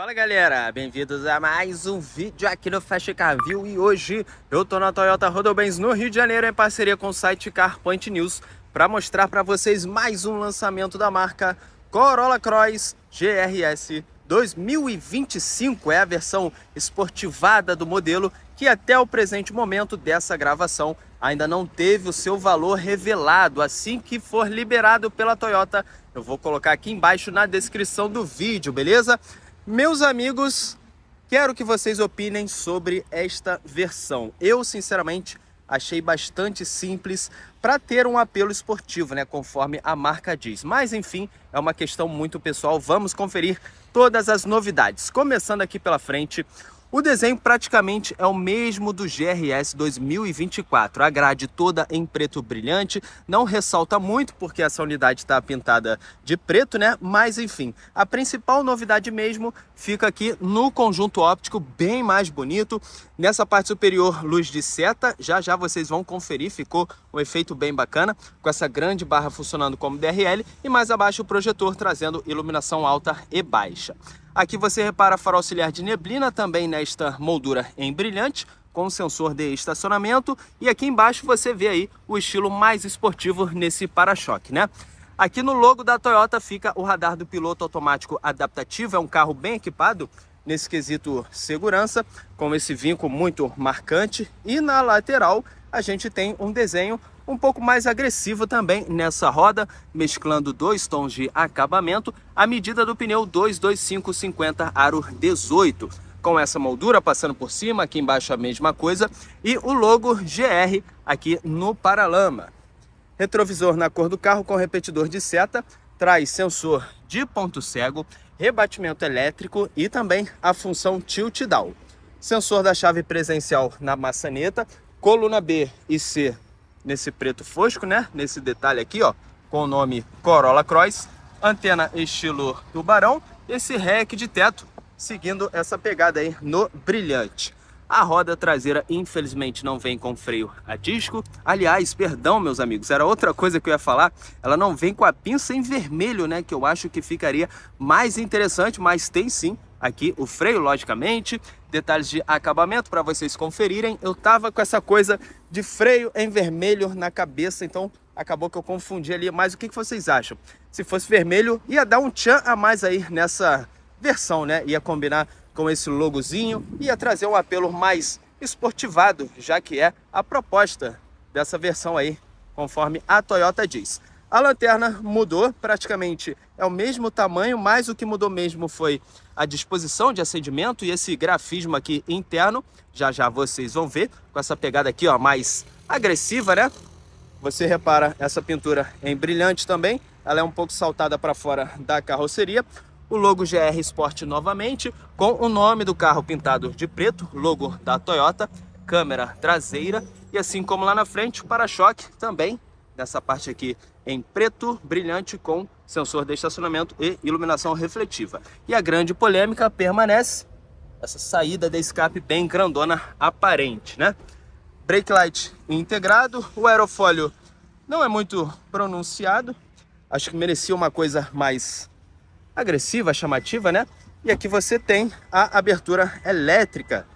Fala galera, bem-vindos a mais um vídeo aqui no Fast Car View e hoje eu tô na Toyota Rodobens no Rio de Janeiro em parceria com o site CarPoint News para mostrar para vocês mais um lançamento da marca Corolla Cross GRS 2025 é a versão esportivada do modelo que até o presente momento dessa gravação ainda não teve o seu valor revelado. Assim que for liberado pela Toyota, eu vou colocar aqui embaixo na descrição do vídeo, beleza? Meus amigos, quero que vocês opinem sobre esta versão. Eu, sinceramente, achei bastante simples para ter um apelo esportivo, né, conforme a marca diz. Mas enfim, é uma questão muito pessoal. Vamos conferir todas as novidades. Começando aqui pela frente, o desenho praticamente é o mesmo do GRS 2024. A grade toda em preto brilhante, não ressalta muito porque essa unidade está pintada de preto, né? Mas enfim, a principal novidade mesmo fica aqui no conjunto óptico, bem mais bonito. Nessa parte superior, luz de seta, já já vocês vão conferir, ficou um efeito bem bacana, com essa grande barra funcionando como DRL e mais abaixo o projetor trazendo iluminação alta e baixa. Aqui você repara farol auxiliar de neblina também nesta moldura em brilhante, com sensor de estacionamento. E aqui embaixo você vê aí o estilo mais esportivo nesse para-choque, né? Aqui no logo da Toyota fica o radar do piloto automático adaptativo. É um carro bem equipado nesse quesito segurança, com esse vinco muito marcante. E na lateral a gente tem um desenho um pouco mais agressivo também nessa roda, mesclando dois tons de acabamento, à medida do pneu 22550 Aro 18. Com essa moldura passando por cima, aqui embaixo a mesma coisa, e o logo GR aqui no paralama. Retrovisor na cor do carro com repetidor de seta, traz sensor de ponto cego, rebatimento elétrico e também a função tilt down. Sensor da chave presencial na maçaneta, coluna B e C nesse preto fosco, né? Nesse detalhe aqui, ó, com o nome Corolla Cross, antena estilo tubarão, esse REC de teto, seguindo essa pegada aí no brilhante. A roda traseira, infelizmente, não vem com freio a disco. Aliás, perdão, meus amigos, era outra coisa que eu ia falar. Ela não vem com a pinça em vermelho, né? Que eu acho que ficaria mais interessante, mas tem sim aqui o freio, logicamente, detalhes de acabamento para vocês conferirem. Eu tava com essa coisa de freio em vermelho na cabeça, então acabou que eu confundi ali. Mas o que, que vocês acham? Se fosse vermelho, ia dar um tchan a mais aí nessa versão, né? Ia combinar com esse logozinho, ia trazer um apelo mais esportivado, já que é a proposta dessa versão aí, conforme a Toyota diz. A lanterna mudou, praticamente é o mesmo tamanho, mas o que mudou mesmo foi a disposição de acendimento e esse grafismo aqui interno. Já já vocês vão ver, com essa pegada aqui ó, mais agressiva, né? Você repara essa pintura em brilhante também, ela é um pouco saltada para fora da carroceria. O logo GR Sport novamente, com o nome do carro pintado de preto, logo da Toyota, câmera traseira e assim como lá na frente, o para-choque também nessa parte aqui em preto brilhante com sensor de estacionamento e iluminação refletiva. E a grande polêmica permanece essa saída de escape bem grandona aparente, né? Brake light integrado, o aerofólio não é muito pronunciado, acho que merecia uma coisa mais agressiva, chamativa, né? E aqui você tem a abertura elétrica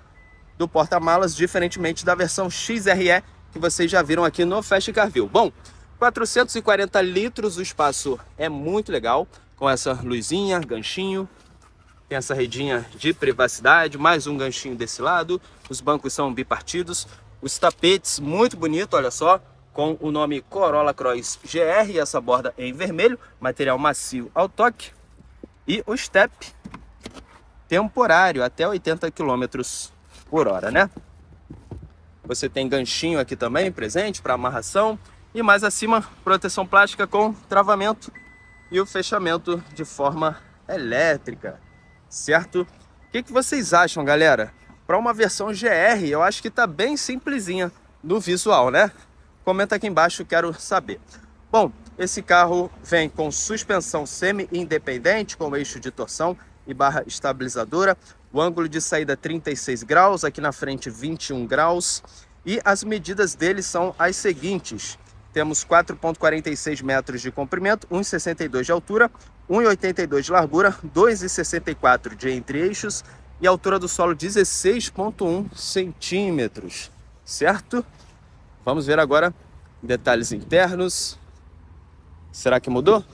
do porta-malas, diferentemente da versão XRE que vocês já viram aqui no Fast Car View. Bom, 440 litros, o espaço. É muito legal, com essa luzinha, ganchinho, tem essa redinha de privacidade, mais um ganchinho desse lado, os bancos são bipartidos, os tapetes muito bonito, olha só, com o nome Corolla Cross GR, essa borda em vermelho, material macio ao toque, e o step temporário, até 80 km por hora, né? Você tem ganchinho aqui também presente para amarração, e mais acima, proteção plástica com travamento e o fechamento de forma elétrica, certo? O que, que vocês acham, galera? Para uma versão GR, eu acho que está bem simplesinha no visual, né? Comenta aqui embaixo, quero saber. Bom, esse carro vem com suspensão semi-independente, com eixo de torção e barra estabilizadora. O ângulo de saída 36 graus, aqui na frente 21 graus. E as medidas dele são as seguintes. Temos 4,46 metros de comprimento, 1,62 de altura, 1,82 de largura, 2,64 de entre-eixos e altura do solo 16,1 centímetros, certo? Vamos ver agora detalhes internos. Será que mudou?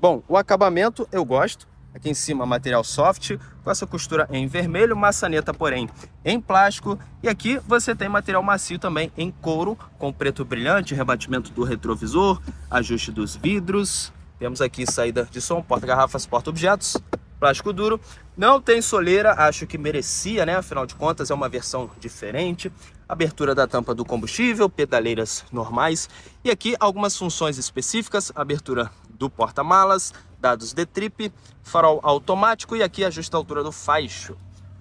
Bom, o acabamento eu gosto. Aqui em cima material soft, com essa costura em vermelho, maçaneta porém em plástico. E aqui você tem material macio também em couro, com preto brilhante, rebatimento do retrovisor, ajuste dos vidros. Temos aqui saída de som, porta-garrafas, porta-objetos, plástico duro. Não tem soleira, acho que merecia, né? Afinal de contas é uma versão diferente. Abertura da tampa do combustível, pedaleiras normais. E aqui algumas funções específicas, abertura do porta-malas, dados de trip, farol automático e aqui ajusta a altura do faixo.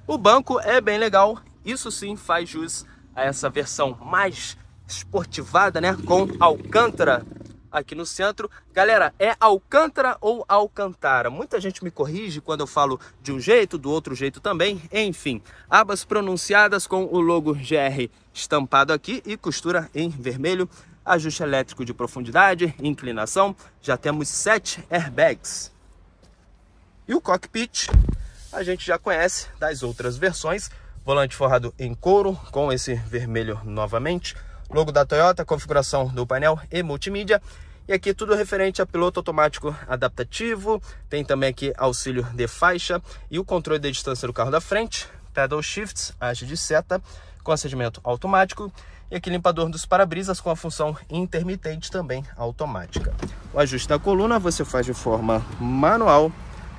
O banco é bem legal, isso sim faz jus a essa versão mais esportivada, né? Com Alcântara aqui no centro. Galera, é Alcântara ou Alcantara? Muita gente me corrige quando eu falo de um jeito, do outro jeito também. Enfim, abas pronunciadas com o logo GR estampado aqui e costura em vermelho. Ajuste elétrico de profundidade, inclinação. Já temos sete airbags. E o cockpit a gente já conhece das outras versões. Volante forrado em couro com esse vermelho novamente logo da Toyota, configuração do painel e multimídia. E aqui tudo referente a piloto automático adaptativo, tem também aqui auxílio de faixa e o controle de distância do carro da frente, pedal shifts, haste de seta, com acendimento automático e aqui limpador dos para-brisas com a função intermitente também automática. O ajuste da coluna você faz de forma manual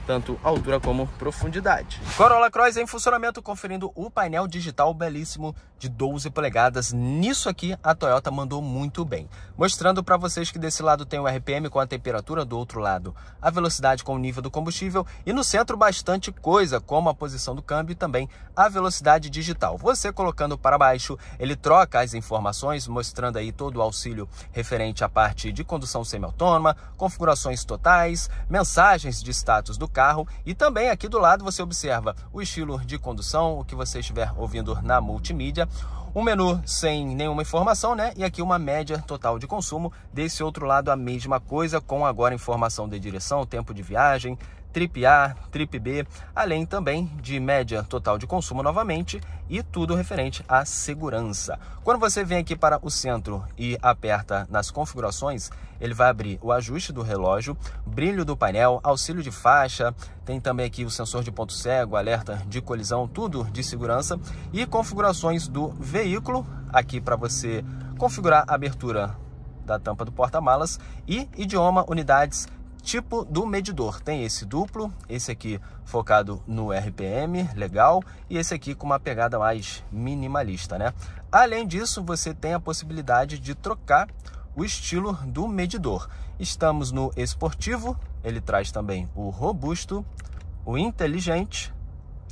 tanto altura como profundidade. Corolla Cross em funcionamento, conferindo o painel digital belíssimo de 12 polegadas. Nisso aqui, a Toyota mandou muito bem. Mostrando para vocês que desse lado tem o RPM com a temperatura, do outro lado a velocidade com o nível do combustível e no centro bastante coisa, como a posição do câmbio e também a velocidade digital. Você colocando para baixo, ele troca as informações, mostrando aí todo o auxílio referente à parte de condução semi-autônoma, configurações totais, mensagens de status do carro e também aqui do lado você observa o estilo de condução, o que você estiver ouvindo na multimídia, um menu sem nenhuma informação, né? E aqui uma média total de consumo. Desse outro lado a mesma coisa, com agora informação de direção, tempo de viagem, Trip A, Trip B, além também de média total de consumo novamente e tudo referente à segurança. Quando você vem aqui para o centro e aperta nas configurações, ele vai abrir o ajuste do relógio, brilho do painel, auxílio de faixa, tem também aqui o sensor de ponto cego, alerta de colisão, tudo de segurança e configurações do veículo, aqui para você configurar a abertura da tampa do porta-malas e idioma, unidades tipo do medidor. Tem esse duplo, esse aqui focado no RPM, legal, e esse aqui com uma pegada mais minimalista, né? Além disso, você tem a possibilidade de trocar o estilo do medidor. Estamos no esportivo, ele traz também o robusto, o inteligente,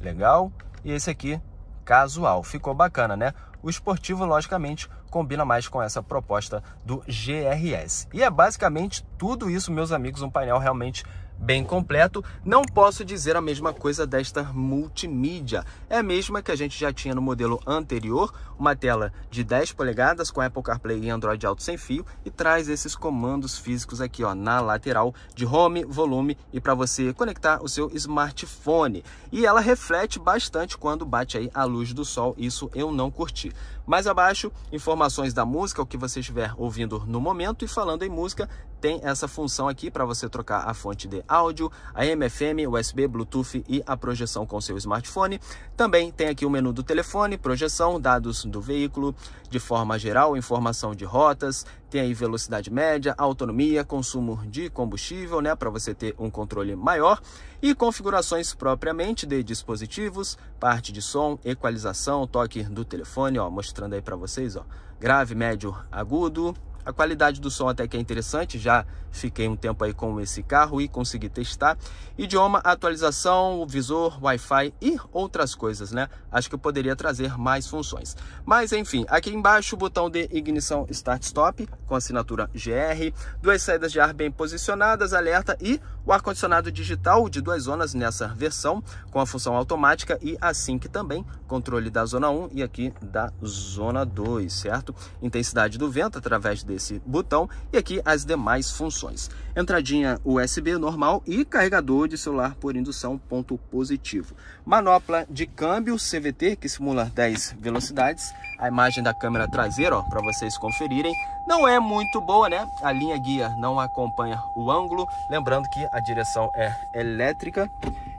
legal, e esse aqui casual. Ficou bacana, né? O esportivo, logicamente, combina mais com essa proposta do GRS. E é basicamente tudo isso, meus amigos, um painel realmente bem completo. Não posso dizer a mesma coisa desta multimídia. É a mesma que a gente já tinha no modelo anterior, uma tela de 10 polegadas com Apple CarPlay e Android Auto sem fio e traz esses comandos físicos aqui ó, na lateral de home, volume e para você conectar o seu smartphone. E ela reflete bastante quando bate aí a luz do sol, isso eu não curti. Mais abaixo, informações da música, o que você estiver ouvindo no momento e falando em música, tem essa função aqui para você trocar a fonte de áudio, a MFM, USB, Bluetooth e a projeção com seu smartphone. Também tem aqui o menu do telefone, projeção, dados do veículo, de forma geral, informação de rotas, tem aí velocidade média, autonomia, consumo de combustível, né, para você ter um controle maior e configurações propriamente de dispositivos, parte de som, equalização, toque do telefone, ó, mostrando aí para vocês, ó, grave, médio, agudo, a qualidade do som até que é interessante, já fiquei um tempo aí com esse carro e consegui testar. Idioma, atualização, visor, Wi-Fi e outras coisas, né? Acho que eu poderia trazer mais funções. Mas enfim, aqui embaixo o botão de ignição Start Stop com assinatura GR, duas saídas de ar bem posicionadas, alerta e O ar-condicionado digital de duas zonas nessa versão, com a função automática e a Sync também, controle da zona 1 e aqui da zona 2, certo? Intensidade do vento através desse botão e aqui as demais funções. Entradinha USB normal e carregador de celular por indução, ponto positivo. Manopla de câmbio CVT que simula 10 velocidades. A imagem da câmera traseira, para vocês conferirem, não é muito boa, né? A linha guia não acompanha o ângulo. Lembrando que a direção é elétrica.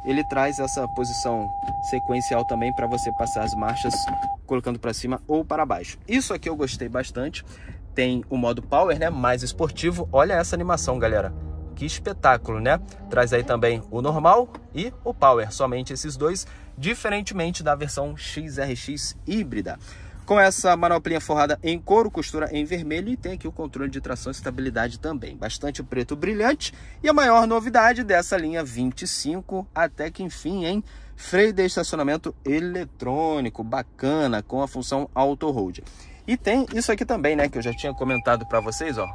Ele traz essa posição sequencial também para você passar as marchas colocando para cima ou para baixo. Isso aqui eu gostei bastante. Tem o modo Power, né? Mais esportivo. Olha essa animação, galera. Que espetáculo, né? Traz aí também o normal e o Power. Somente esses dois, diferentemente da versão XRX híbrida com essa manoplinha forrada em couro, costura em vermelho e tem aqui o controle de tração e estabilidade também. Bastante preto brilhante e a maior novidade dessa linha 25 até que enfim, hein? Freio de estacionamento eletrônico, bacana, com a função auto hold. E tem isso aqui também, né, que eu já tinha comentado para vocês, ó.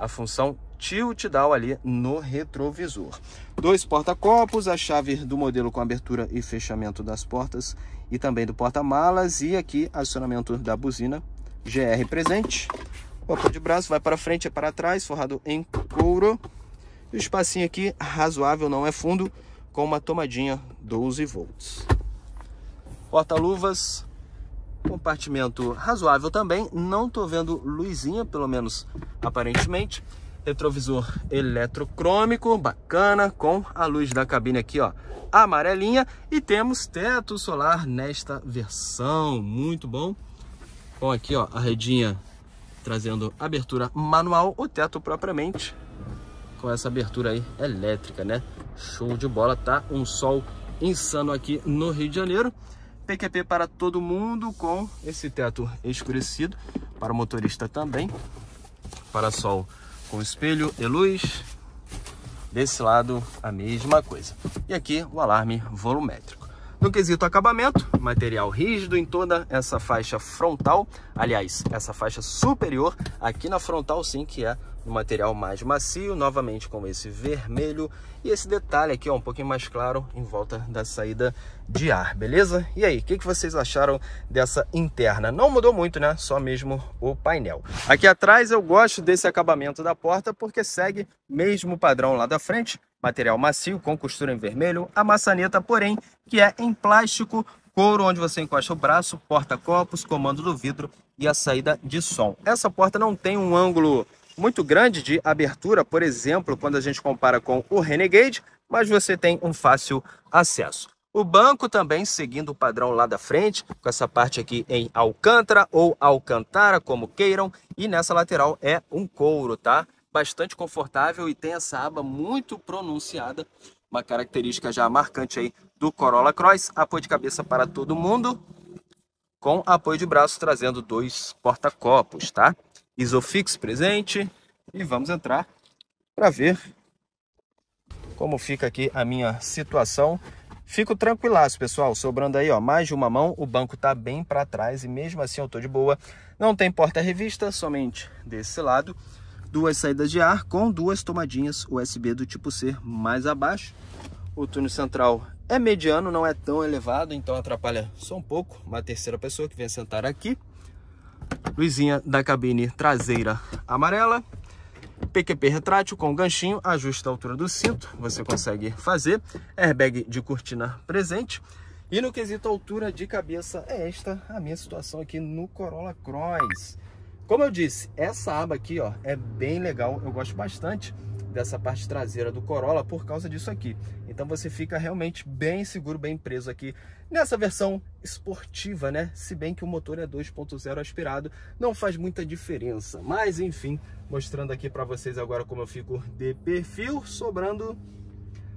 A função tilt down ali no retrovisor. Dois porta-copos, a chave do modelo com abertura e fechamento das portas e também do porta-malas e aqui acionamento da buzina GR presente. O de braço vai para frente e para trás, forrado em couro. E o espacinho aqui razoável, não é fundo, com uma tomadinha 12 volts. Porta-luvas, compartimento razoável também. Não estou vendo luzinha, pelo menos aparentemente retrovisor eletrocrômico, bacana, com a luz da cabine aqui, ó, amarelinha. E temos teto solar nesta versão, muito bom. Com aqui, ó, a redinha trazendo abertura manual, o teto propriamente com essa abertura aí elétrica, né? Show de bola, tá? Um sol insano aqui no Rio de Janeiro. PQP para todo mundo com esse teto escurecido, para o motorista também. Para sol com espelho e luz. Desse lado, a mesma coisa. E aqui, o alarme volumétrico. No quesito acabamento, material rígido em toda essa faixa frontal. Aliás, essa faixa superior, aqui na frontal sim, que é um material mais macio, novamente com esse vermelho e esse detalhe aqui, ó, um pouquinho mais claro em volta da saída de ar, beleza? E aí, o que, que vocês acharam dessa interna? Não mudou muito, né? Só mesmo o painel. Aqui atrás eu gosto desse acabamento da porta porque segue mesmo padrão lá da frente, material macio com costura em vermelho, a maçaneta, porém, que é em plástico, couro onde você encosta o braço, porta-copos, comando do vidro e a saída de som. Essa porta não tem um ângulo muito grande de abertura, por exemplo, quando a gente compara com o Renegade, mas você tem um fácil acesso. O banco também seguindo o padrão lá da frente, com essa parte aqui em alcântara ou alcantara, como queiram, e nessa lateral é um couro, tá? Bastante confortável e tem essa aba muito pronunciada, uma característica já marcante aí do Corolla Cross, apoio de cabeça para todo mundo, com apoio de braço trazendo dois porta-copos, tá? Isofix presente e vamos entrar para ver como fica aqui a minha situação. Fico tranquilaço, pessoal, sobrando aí, ó, mais de uma mão, o banco tá bem para trás e mesmo assim eu tô de boa. Não tem porta-revista, somente desse lado. Duas saídas de ar com duas tomadinhas USB do tipo C mais abaixo. O túnel central é mediano, não é tão elevado, então atrapalha só um pouco uma terceira pessoa que vem sentar aqui luzinha da cabine traseira amarela, PQP retrátil com ganchinho, ajuste a altura do cinto, você consegue fazer, airbag de cortina presente. E no quesito altura de cabeça, é esta a minha situação aqui no Corolla Cross. Como eu disse, essa aba aqui ó, é bem legal, eu gosto bastante dessa parte traseira do Corolla por causa disso aqui. Então você fica realmente bem seguro, bem preso aqui nessa versão esportiva, né? Se bem que o motor é 2.0 aspirado, não faz muita diferença. Mas enfim, mostrando aqui para vocês agora como eu fico de perfil, sobrando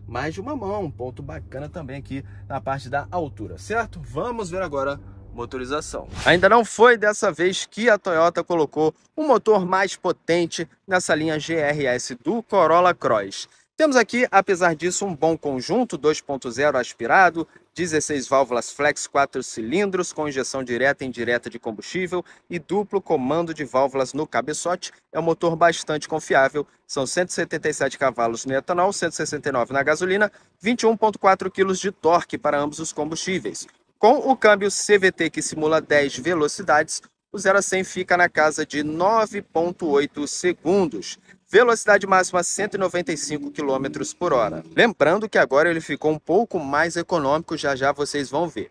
mais de uma mão, um ponto bacana também aqui na parte da altura, certo? Vamos ver agora motorização. Ainda não foi dessa vez que a Toyota colocou um motor mais potente nessa linha GRS do Corolla Cross. Temos aqui, apesar disso, um bom conjunto 2.0 aspirado, 16 válvulas flex 4 cilindros com injeção direta e indireta de combustível e duplo comando de válvulas no cabeçote. É um motor bastante confiável, são 177 cavalos no etanol, 169 na gasolina, 21.4 kg de torque para ambos os combustíveis. Com o câmbio CVT que simula 10 velocidades, o 0 a 100 fica na casa de 9.8 segundos velocidade máxima 195 km por hora. Lembrando que agora ele ficou um pouco mais econômico, já já vocês vão ver.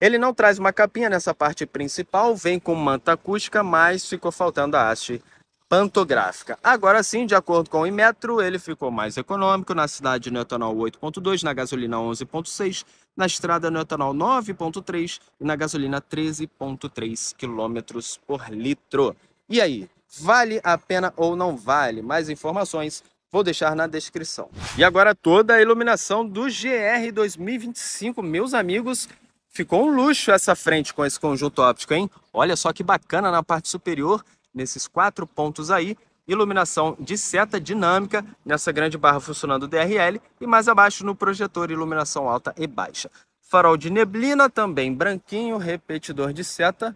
Ele não traz uma capinha nessa parte principal, vem com manta acústica, mas ficou faltando a haste pantográfica. Agora sim, de acordo com o Imetro, ele ficou mais econômico, na cidade no etanol 8.2, na gasolina 11.6, na estrada no etanol 9.3 e na gasolina 13.3 km por litro. E aí, Vale a pena ou não vale? Mais informações vou deixar na descrição. E agora toda a iluminação do GR 2025, meus amigos, ficou um luxo essa frente com esse conjunto óptico, hein? Olha só que bacana na parte superior, nesses quatro pontos aí, iluminação de seta dinâmica nessa grande barra funcionando DRL e mais abaixo no projetor iluminação alta e baixa. Farol de neblina também branquinho, repetidor de seta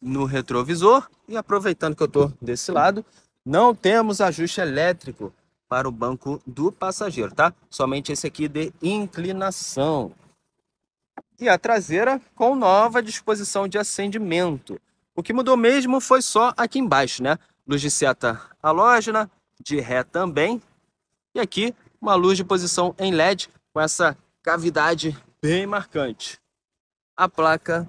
no retrovisor. E aproveitando que eu estou desse lado, não temos ajuste elétrico para o banco do passageiro, tá? Somente esse aqui de inclinação. E a traseira com nova disposição de acendimento. O que mudou mesmo foi só aqui embaixo, né? Luz de seta halógena, de ré também. E aqui uma luz de posição em LED com essa cavidade bem marcante. A placa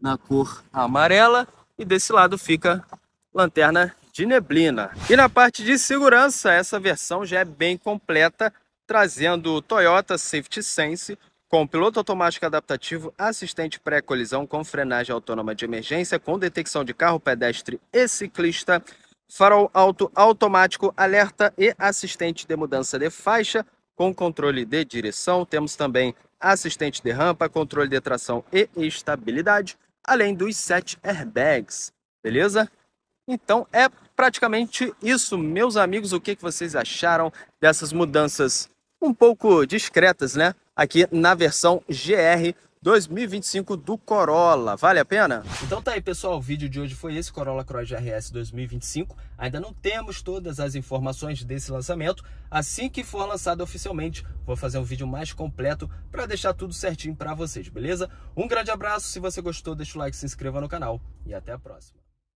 na cor amarela e desse lado fica lanterna de neblina. E na parte de segurança, essa versão já é bem completa, trazendo o Toyota Safety Sense com piloto automático adaptativo, assistente pré-colisão com frenagem autônoma de emergência, com detecção de carro, pedestre e ciclista, farol alto automático, alerta e assistente de mudança de faixa, com controle de direção. Temos também assistente de rampa, controle de tração e estabilidade além dos sete airbags, beleza? Então é praticamente isso, meus amigos. O que, que vocês acharam dessas mudanças um pouco discretas, né? Aqui na versão GR 2025 do Corolla. Vale a pena? Então tá aí, pessoal. O vídeo de hoje foi esse, Corolla Cross GRS 2025. Ainda não temos todas as informações desse lançamento. Assim que for lançado oficialmente, vou fazer um vídeo mais completo para deixar tudo certinho para vocês, beleza? Um grande abraço. Se você gostou, deixa o like, se inscreva no canal e até a próxima.